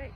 great.